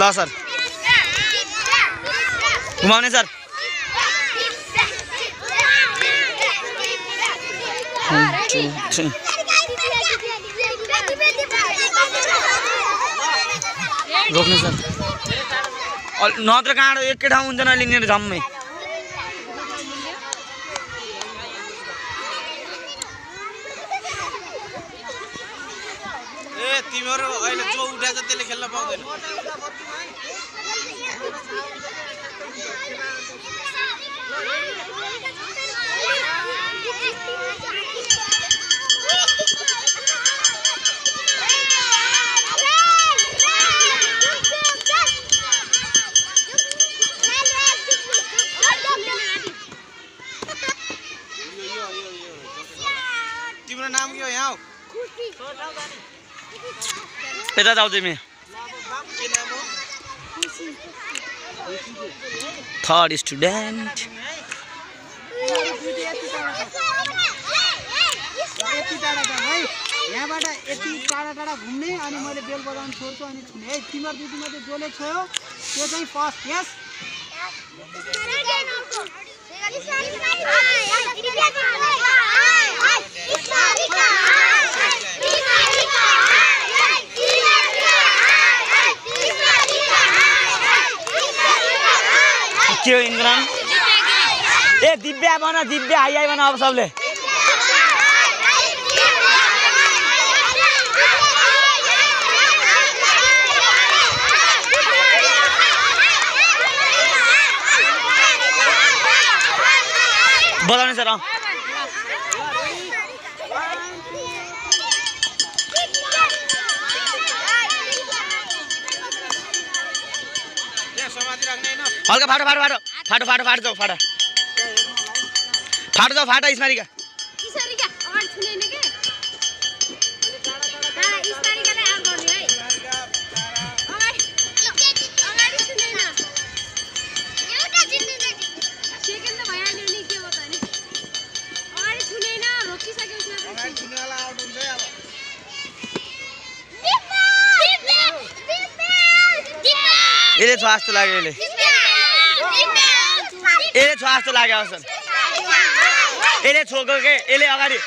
ल सर। घुमाउने सर। रोक्ने सर। नत्र कहाँ एकै ठाउँ हुन्छ न लिने जम्मै ए तिमीहरू अहिले जो उठाएको त्यसले खेल्न पाउँदैन तिम्रो नाम के हो यहाँ? यता जाऊ तिमी। थर्ड स्टुडेन्ट है यहाँबाट यति टाढा टाढा घुम्ने अनि मैले बेल बजाउनु छोड्छु अनि छुने। है तिम्रो दुई मध्ये जसले छोयो त्यो चाहिँ फर्स्ट यस हो इन्द्रन? ए दिव्या बन दिव्या आइ आइ बन अब सबले। बोलाउने सर हल्का फाटो फाटो फाटो। फाटो फाटो फाटो जाऊ फाटो। फाटो जाऊ फाटो स्मारिका अगाडि छुनेवाला आउट हुन्छ है अब। यसले छ जस्तो लाग्यो यसले। जस्तो लाग्यो यसले छोएको के? यसले अगाडि